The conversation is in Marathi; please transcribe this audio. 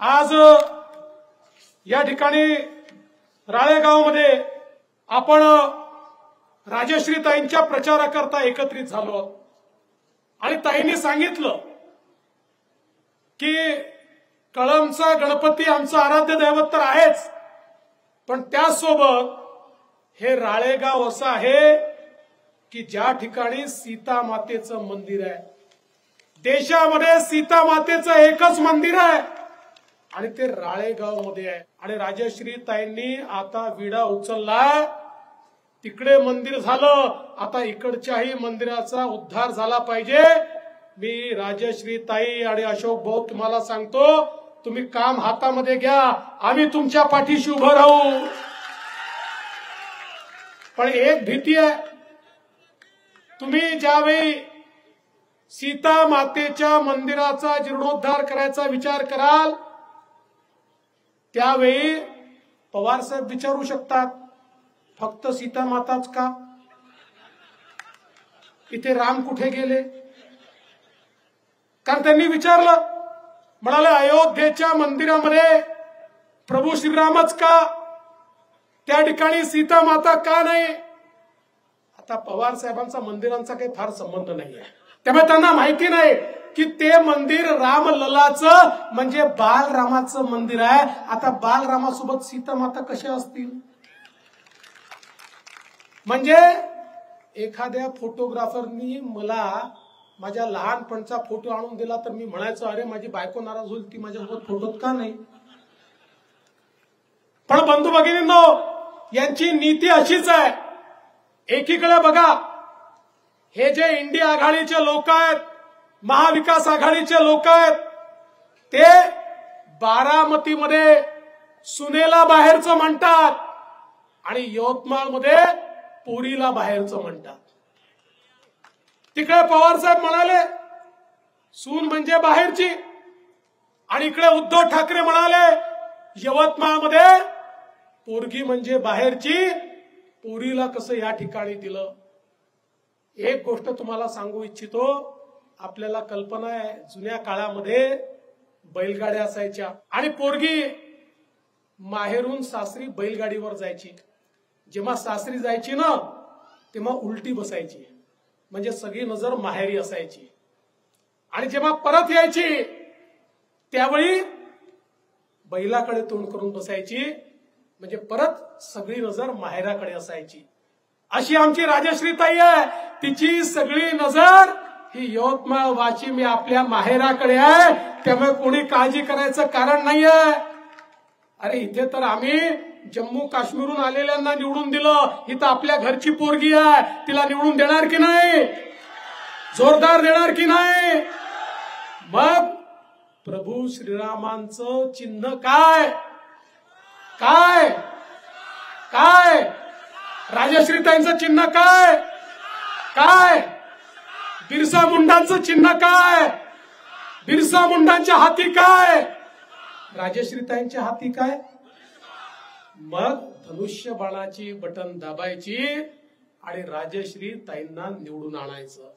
आज या ठिकाणी राळेगावमध्ये आपण राजश्री ताईंच्या प्रचाराकरता एकत्रित झालो. आणि ताईंनी सांगितलं की कळमचा गणपती आमचं आराध्य दैवत तर आहेच पण त्यासोबत हे राळेगाव असं आहे की ज्या ठिकाणी सीता मातेचं मंदिर आहे. देशामध्ये सीता मातेचं एकच मंदिर आहे. आणि ते राळेगावमध्ये आहे. आणि राजश्री ताईंनी आता विडा उचलला. तिकडे मंदिर झालं. आता इकडच्याही मंदिराचा उद्धार झाला पाहिजे. मी राजश्री ताई आणि अशोक भाऊ तुम्हाला सांगतो तुम्ही काम हातामध्ये घ्या. आम्ही तुमच्या पाठीशी उभं राहू. पण एक भीती आहे. तुम्ही ज्यावेळी सीता मातेच्या मंदिराचा जीर्णोद्धार करायचा विचार कराल त्यावेळी पवार साहेब विचारू शकतात फक्त सीता माताच का? इथे राम कुठे गेले? कारण त्यांनी विचारलं म्हणाले अयोध्येच्या मंदिरामध्ये प्रभू श्रीरामच का? त्या ठिकाणी सीता माता का नाही? आता पवार साहेबांचा मंदिरांचा काही फार संबंध नाही आहे त्यामुळे त्यांना माहिती नाही. की ते मंदिर रामललाचं म्हणजे बालरामाचं मंदिर आहे. आता बालरामासोबत सीता माता कशा असतील? म्हणजे एखाद्या फोटोग्राफरनी मला माझ्या लहानपणचा फोटो आणून दिला तर मी म्हणायचो अरे माझी बायको नाराज होईल ती माझ्यासोबत फोटोत का नाही? पण बंधू भगिनींनो यांची नीती अशीच आहे. एकीकडे बघा हे जे इंडिया आघाडीचे लोक आहेत महाविकास आघाडीचे लोक आहेत. ते बारामतीमध्ये सुनेला बाहेरचं म्हणतात आणि यवतमाळमध्ये पोरीला बाहेरचं म्हणतात. तिकडे पवार साहेब म्हणाले सून म्हणजे बाहेरची. आणि इकडे उद्धव ठाकरे म्हणाले यवतमाळमध्ये पोरगी म्हणजे बाहेरची. पोरीला कसं या ठिकाणी दिलं? एक गोष्ट तुम्हाला सांगू इच्छितो आपल्याला कल्पना आहे जुन्या काळामध्ये बैलगाड्या असायच्या. आणि पोरगी माहेरून सासरी बैलगाडीवर जायची. जेव्हा सासरी जायची ना तेव्हा उलटी बसायची. म्हणजे सगळी नजर माहेरी असायची. आणि जेव्हा परत यायची त्यावेळी बैलाकडे तोंड करून बसायची. म्हणजे परत सगळी नजर माहेराकडे असायची. अशी आमची राजश्री ताई आहे. तिची सगळी नजर ही यवतमाळ वाशिम मी आपल्या माहेराकडे आहे. त्यामुळे कोणी काळजी करायचं कारण नाहीये. अरे इथे तर आम्ही जम्मू काश्मीरहून आलेल्यांना निवडून दिलं. इथं आपल्या घरची पोरगी आहे. तिला निवडून देणार की नाही? जोरदार देणार की नाही? मग प्रभू श्रीरामांचं चिन्ह काय? काय? काय? राजश्रीताईंचं चिन्ह काय? काय? बिरसा मुंडांचं चिन्ह काय? बिरसा मुंडांच्या हाती काय? राजश्रीताईंच्या हाती काय? मग धनुष्य बाणाची बटन दाबायची आणि राजश्री ताईंना निवडून आणायचं.